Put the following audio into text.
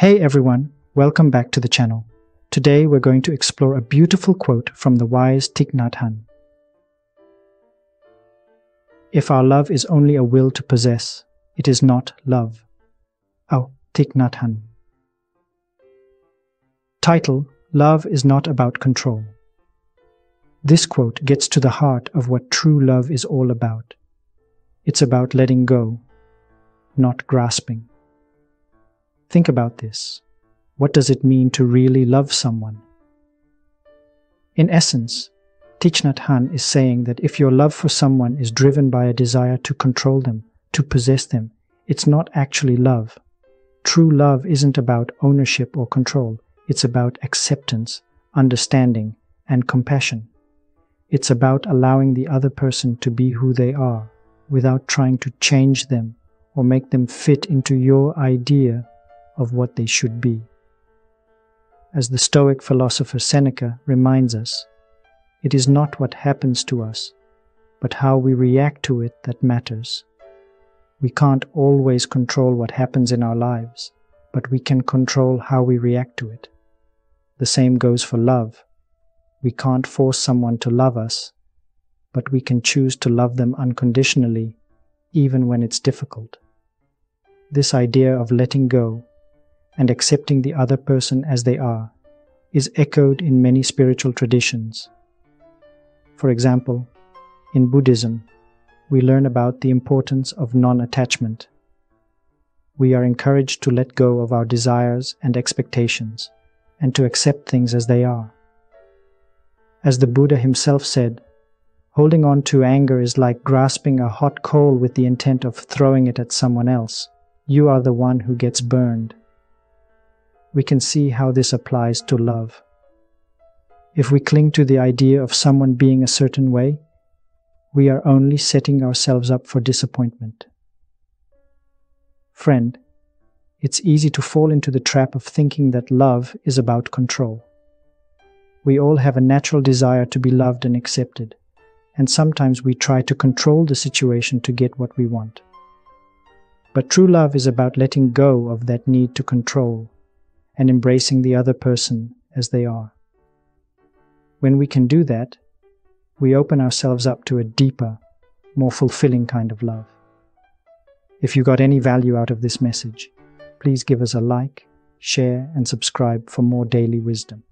Hey everyone, welcome back to the channel. Today we're going to explore a beautiful quote from the wise Thich Nhat Hanh. If our love is only a will to possess, it is not love. Oh, Thich Nhat Hanh. Title Love is not about control. This quote gets to the heart of what true love is all about. It's about letting go, not grasping. Think about this. What does it mean to really love someone? In essence, Thich Nhat Hanh is saying that if your love for someone is driven by a desire to control them, to possess them, it's not actually love. True love isn't about ownership or control, it's about acceptance, understanding, and compassion. It's about allowing the other person to be who they are without trying to change them or make them fit into your idea of what they should be. As the Stoic philosopher Seneca reminds us, it is not what happens to us, but how we react to it that matters. We can't always control what happens in our lives, but we can control how we react to it. The same goes for love. We can't force someone to love us, but we can choose to love them unconditionally, even when it's difficult. This idea of letting go and accepting the other person as they are is echoed in many spiritual traditions. For example, in Buddhism, we learn about the importance of non attachment. We are encouraged to let go of our desires and expectations and to accept things as they are. As the Buddha himself said, holding on to anger is like grasping a hot coal with the intent of throwing it at someone else. You are the one who gets burned we can see how this applies to love. If we cling to the idea of someone being a certain way, we are only setting ourselves up for disappointment. Friend, it's easy to fall into the trap of thinking that love is about control. We all have a natural desire to be loved and accepted, and sometimes we try to control the situation to get what we want. But true love is about letting go of that need to control and embracing the other person as they are. When we can do that, we open ourselves up to a deeper, more fulfilling kind of love. If you got any value out of this message, please give us a like, share, and subscribe for more daily wisdom.